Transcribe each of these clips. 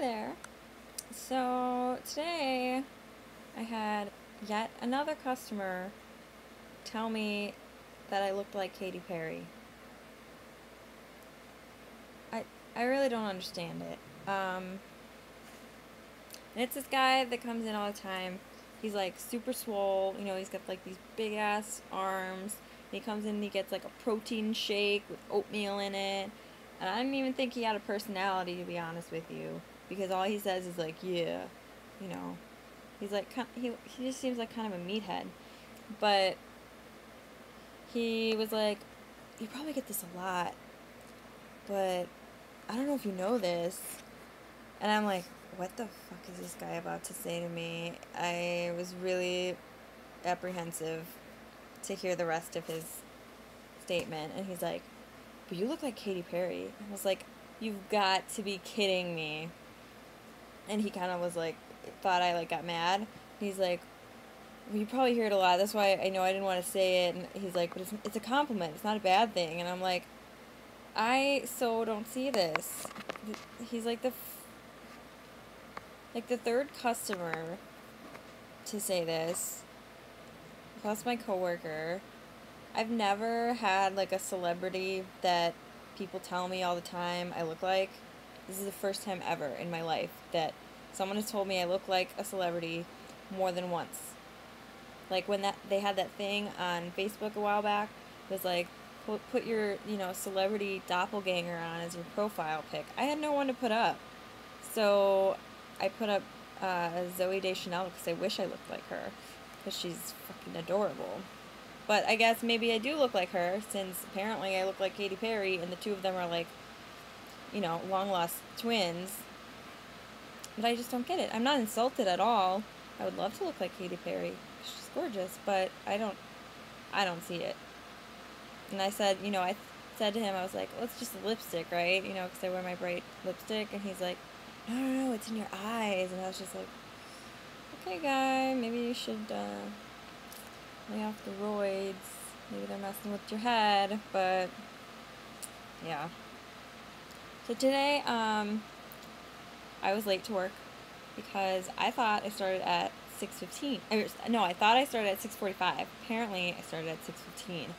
there. So today I had yet another customer tell me that I looked like Katy Perry. I I really don't understand it. Um, it's this guy that comes in all the time. He's like super swole, you know, he's got like these big ass arms. He comes in and he gets like a protein shake with oatmeal in it. And I didn't even think he had a personality to be honest with you. Because all he says is like, yeah, you know. He's like, he, he just seems like kind of a meathead. But he was like, you probably get this a lot. But I don't know if you know this. And I'm like, what the fuck is this guy about to say to me? I was really apprehensive to hear the rest of his statement. And he's like, but you look like Katy Perry. I was like, you've got to be kidding me. And he kind of was like, thought I like got mad. He's like, well, you probably hear it a lot. That's why I know I didn't want to say it. And he's like, but it's, it's a compliment. It's not a bad thing. And I'm like, I so don't see this. He's like the like the third customer to say this, plus my coworker. I've never had like a celebrity that people tell me all the time I look like. This is the first time ever in my life that someone has told me I look like a celebrity more than once. Like when that they had that thing on Facebook a while back, it was like put, put your, you know, celebrity doppelganger on as your profile pic. I had no one to put up. So I put up uh, Zooey Deschanel because I wish I looked like her because she's fucking adorable. But I guess maybe I do look like her since apparently I look like Katy Perry and the two of them are like, you know, long lost twins. But I just don't get it. I'm not insulted at all. I would love to look like Katy Perry. She's gorgeous, but I don't, I don't see it. And I said, you know, I said to him, I was like, well, it's just lipstick, right? You know, because I wear my bright lipstick. And he's like, no, no, no, it's in your eyes. And I was just like, okay, guy, maybe you should uh, lay off the roids. Maybe they're messing with your head, but yeah. So today, um, I was late to work because I thought I started at 6.15. No, I thought I started at 6.45. Apparently, I started at 6.15.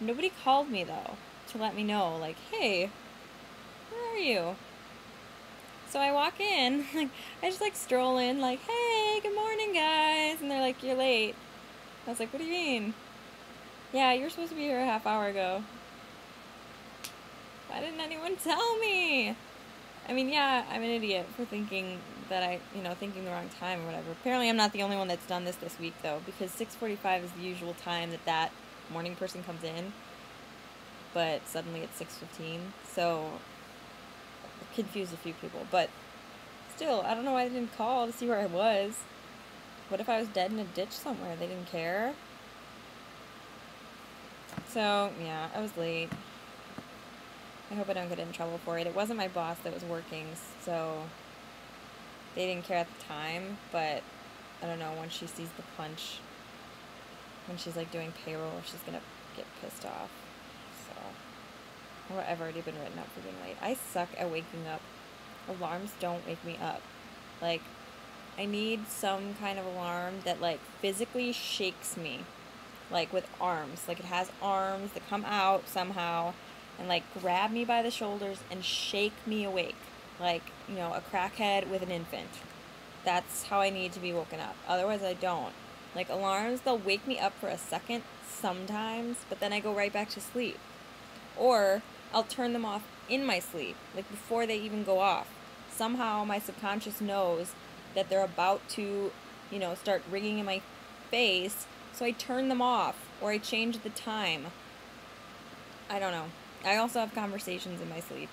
Nobody called me, though, to let me know, like, hey, where are you? So I walk in, like I just like stroll in, like, hey, good morning, guys, and they're like, you're late. I was like, what do you mean? Yeah, you're supposed to be here a half hour ago. Why didn't anyone tell me? I mean, yeah, I'm an idiot for thinking that I, you know, thinking the wrong time or whatever. Apparently, I'm not the only one that's done this this week though, because 6:45 is the usual time that that morning person comes in. But suddenly it's 6:15, so confused a few people, but still, I don't know why they didn't call to see where I was. What if I was dead in a ditch somewhere? They didn't care. So, yeah, I was late. I hope I don't get in trouble for it. It wasn't my boss that was working, so they didn't care at the time, but I don't know, once she sees the punch, when she's like doing payroll, she's gonna get pissed off. Or I've already been written up for being late. I suck at waking up. Alarms don't wake me up. Like, I need some kind of alarm that, like, physically shakes me. Like, with arms. Like, it has arms that come out somehow and, like, grab me by the shoulders and shake me awake. Like, you know, a crackhead with an infant. That's how I need to be woken up. Otherwise, I don't. Like, alarms, they'll wake me up for a second sometimes, but then I go right back to sleep. Or I'll turn them off in my sleep, like before they even go off. Somehow my subconscious knows that they're about to, you know, start ringing in my face, so I turn them off or I change the time. I don't know. I also have conversations in my sleep.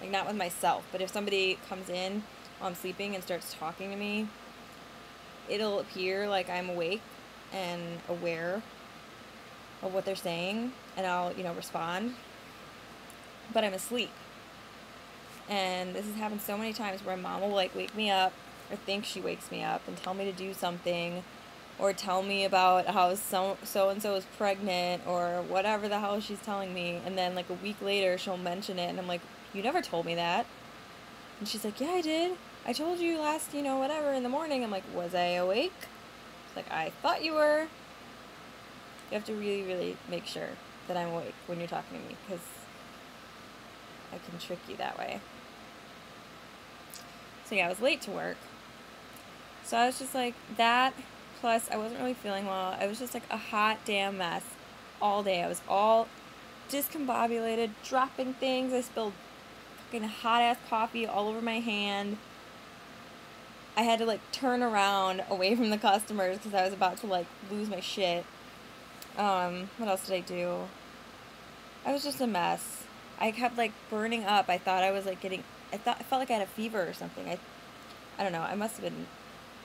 Like not with myself, but if somebody comes in while I'm sleeping and starts talking to me, it'll appear like I'm awake and aware of what they're saying and I'll, you know, respond but I'm asleep. And this has happened so many times where mom will like wake me up or think she wakes me up and tell me to do something or tell me about how so so and so is pregnant or whatever the hell she's telling me and then like a week later she'll mention it and I'm like you never told me that and she's like yeah I did I told you last, you know, whatever in the morning. I'm like, was I awake? It's like, I thought you were. You have to really, really make sure that I'm awake when you're talking to me because I can trick you that way. So yeah, I was late to work. So I was just like, that plus I wasn't really feeling well. I was just like a hot damn mess all day. I was all discombobulated, dropping things. I spilled fucking hot ass coffee all over my hand. I had to like turn around away from the customers because I was about to like lose my shit. Um, what else did I do? I was just a mess. I kept like burning up. I thought I was like getting. I thought I felt like I had a fever or something. I, I don't know. I must have been.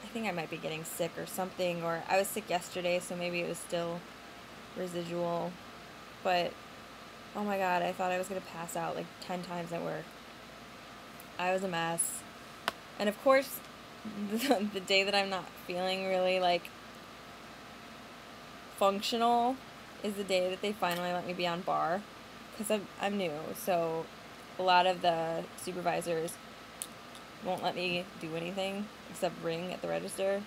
I think I might be getting sick or something. Or I was sick yesterday, so maybe it was still residual. But oh my god, I thought I was gonna pass out like ten times at work. I was a mess. And of course, the, the day that I'm not feeling really like functional is the day that they finally let me be on bar because I'm, I'm new. So a lot of the supervisors won't let me do anything except ring at the register,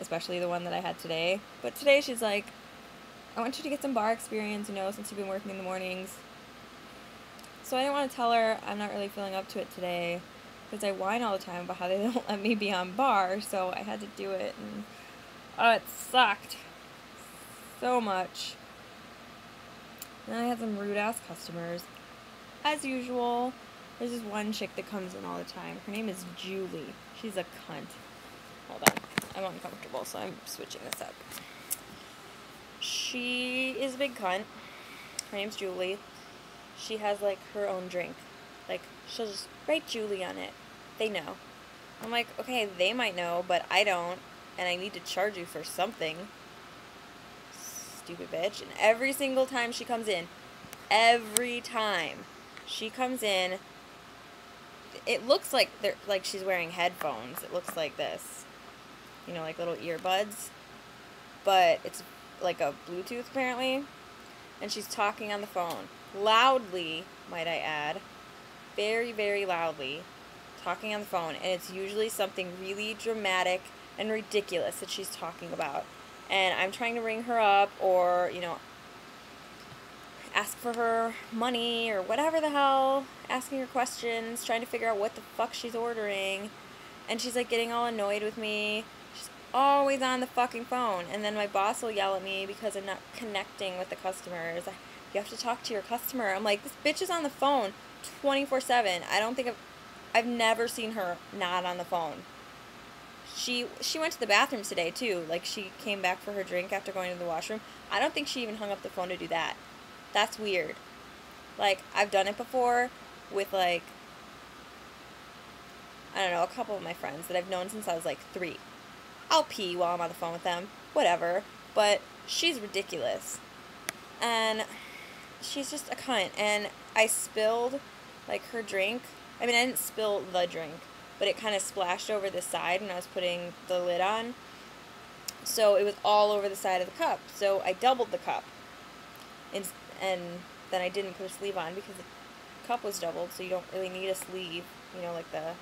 especially the one that I had today. But today she's like, I want you to get some bar experience, you know, since you've been working in the mornings. So I didn't want to tell her I'm not really feeling up to it today because I whine all the time about how they don't let me be on bar, so I had to do it, and oh, it sucked so much. Then I had some rude ass customers. As usual, there's this one chick that comes in all the time. Her name is Julie. She's a cunt. Hold on. I'm uncomfortable, so I'm switching this up. She is a big cunt. Her name's Julie. She has like her own drink. Like she'll just write Julie on it. They know. I'm like, okay, they might know, but I don't, and I need to charge you for something. Stupid bitch. And every single time she comes in, every time she comes in, it looks like they're like she's wearing headphones. It looks like this, you know, like little earbuds, but it's like a Bluetooth apparently, and she's talking on the phone. Loudly, might I add, very very loudly, talking on the phone, and it's usually something really dramatic and ridiculous that she's talking about. And I'm trying to ring her up or, you know, ask for her money or whatever the hell, asking her questions, trying to figure out what the fuck she's ordering. And she's like getting all annoyed with me. She's always on the fucking phone. And then my boss will yell at me because I'm not connecting with the customers. You have to talk to your customer. I'm like, this bitch is on the phone 24 7. I don't think I've I've never seen her not on the phone. She she went to the bathroom today too. Like she came back for her drink after going to the washroom. I don't think she even hung up the phone to do that. That's weird. Like I've done it before with like I don't know, a couple of my friends that I've known since I was like 3. I'll pee while I'm on the phone with them. Whatever. But she's ridiculous. And she's just a cunt and I spilled like her drink I mean, I didn't spill the drink, but it kind of splashed over the side when I was putting the lid on. So it was all over the side of the cup. So I doubled the cup. And, then I didn't put a sleeve on because the cup was doubled, so you don't really need a sleeve, you know, like the,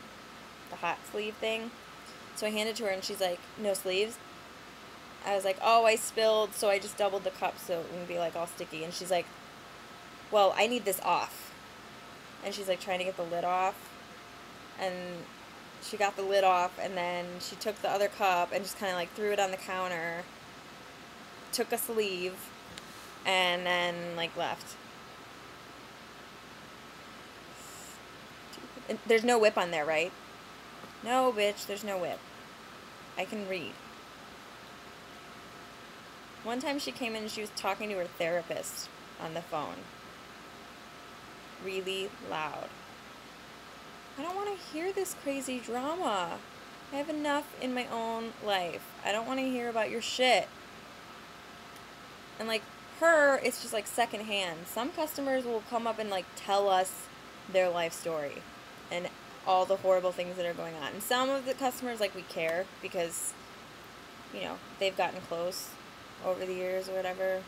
the hot sleeve thing. So I handed to her and she's like, no sleeves. I was like, oh, I spilled, so I just doubled the cup so it wouldn't be like all sticky. And she's like, well, I need this off and she's like trying to get the lid off and she got the lid off and then she took the other cup and just kind of like threw it on the counter took a sleeve and then like left there's no whip on there right no bitch there's no whip i can read one time she came in and she was talking to her therapist on the phone really loud. I don't want to hear this crazy drama. I have enough in my own life. I don't want to hear about your shit. And like her, it's just like secondhand. Some customers will come up and like tell us their life story and all the horrible things that are going on. And some of the customers like we care because you know, they've gotten close over the years or whatever.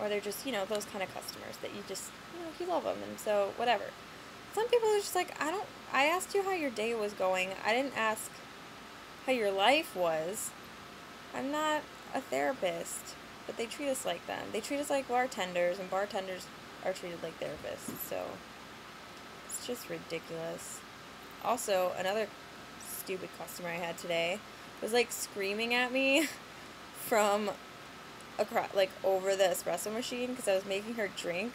Or they're just, you know, those kind of customers that you just you know, you love them, and so whatever. Some people are just like, I don't, I asked you how your day was going. I didn't ask how your life was. I'm not a therapist, but they treat us like them. They treat us like bartenders, and bartenders are treated like therapists. So it's just ridiculous. Also, another stupid customer I had today was like screaming at me from across like over the espresso machine because I was making her drink,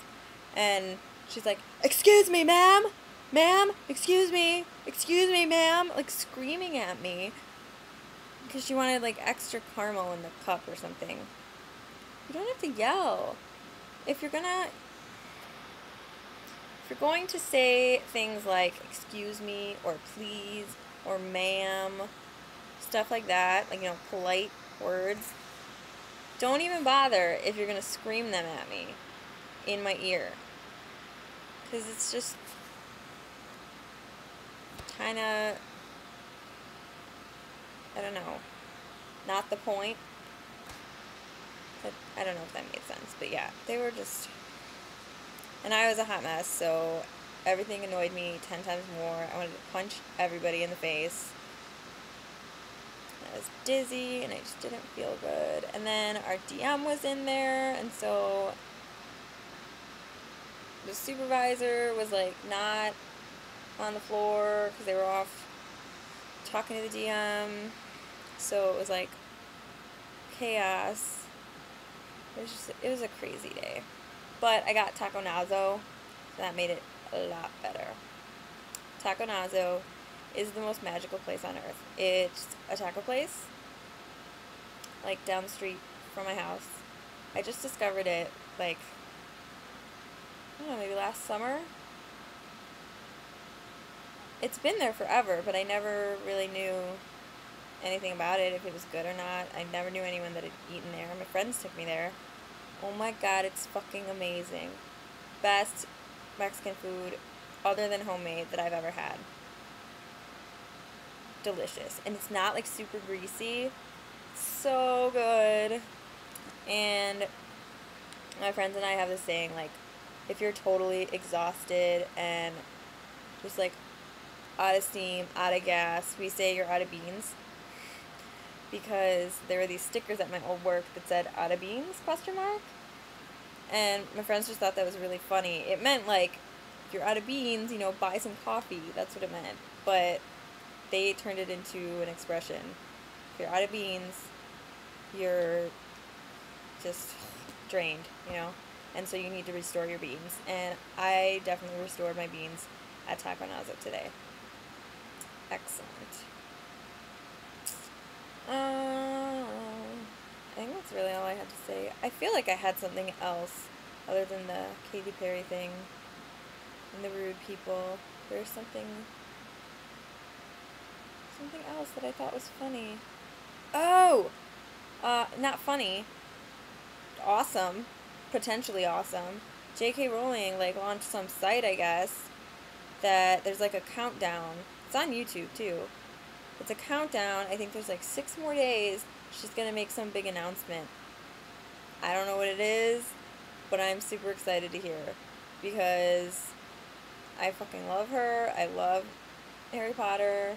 and she's like, "Excuse me, ma'am, ma'am, excuse me, excuse me, ma'am," like screaming at me because she wanted like extra caramel in the cup or something. You don't have to yell. If you're gonna if you're going to say things like excuse me or please or ma'am, stuff like that, like, you know, polite words, don't even bother if you're to scream them at me in my ear. Because it's just kind of, I don't know, not the point. I don't know if that made sense, but yeah, they were just and I was a hot mess, so everything annoyed me ten times more. I wanted to punch everybody in the face. I was dizzy and I just didn't feel good. And then our DM was in there, and so the supervisor was like not on the floor because they were off talking to the DM. So it was like chaos. It was just it was a crazy day. But I got Taco Nazo, so that made it a lot better. Taco Nazo is the most magical place on earth. It's a taco place, like down the street from my house. I just discovered it, like, I don't know, maybe last summer. It's been there forever, but I never really knew anything about it, if it was good or not. I never knew anyone that had eaten there. My friends took me there. Oh my god, it's fucking amazing. Best Mexican food other than homemade that I've ever had. Delicious. And it's not like super greasy. So good. And my friends and I have this saying like if you're totally exhausted and just like out of steam, out of gas, we say you're out of beans because there were these stickers at my old work that said out of beans question mark? And my friends just thought that was really funny. It meant like if you're out of beans you know buy some coffee. That's what it meant. But they turned it into an expression. If you're out of beans you're just drained you know? And so you need to restore your beans. And i definitely restored my beans at taco nazo today. Excellent uh, I think that's really all I had to say. I feel like I had something else other than the Katy Perry thing and the rude people. There's something something else that I thought was funny. Oh, uh, not funny. Awesome, potentially awesome. J.K. Rowling like launched some site, I guess, that there's like a countdown. It's on YouTube too it's a countdown. I think there's like six more days. She's going to make some big announcement. I don't know what it is, but I'm super excited to hear because I fucking love her. I love Harry Potter.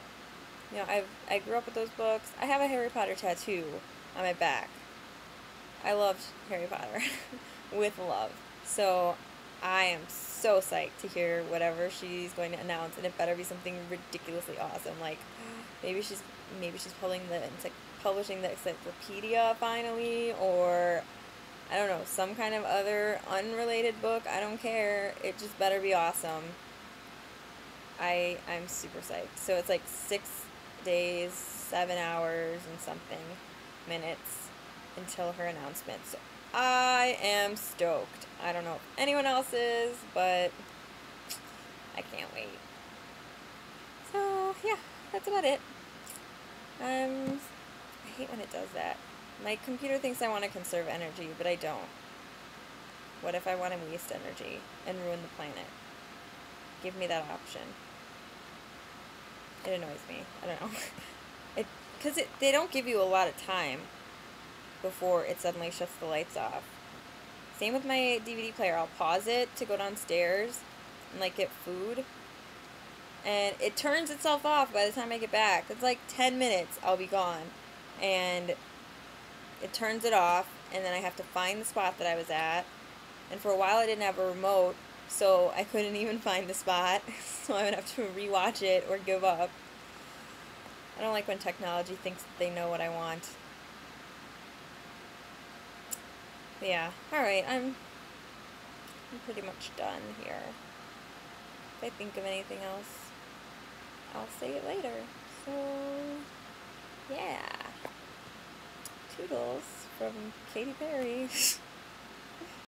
You know, I've I grew up with those books. I have a Harry Potter tattoo on my back. I loved Harry Potter with love. So I am so psyched to hear whatever she's going to announce, and it better be something ridiculously awesome. Like maybe she's maybe she's pulling the publishing the encyclopedia finally, or I don't know some kind of other unrelated book. I don't care. It just better be awesome. I I'm super psyched. So it's like six days, seven hours, and something minutes until her announcement. So I am stoked. I don't know if anyone else is, but I can't wait. So yeah, that's about it. Um, I hate when it does that. My computer thinks I want to conserve energy, but I don't. What if I want to waste energy and ruin the planet? Give me that option. It annoys me. I don't know. it because it they don't give you a lot of time before it suddenly shuts the lights off. Same with my DVD player. I'll pause it to go downstairs and like get food. And it turns itself off by the time I get back. It's like 10 minutes, I'll be gone. And it turns it off, and then I have to find the spot that I was at. And for a while, I didn't have a remote, so I couldn't even find the spot. so I would have to rewatch it or give up. I don't like when technology thinks they know what I want. Yeah, alright, I'm, I'm pretty much done here. If I think of anything else, I'll say it later. So, yeah. Toodles from Katy Perry.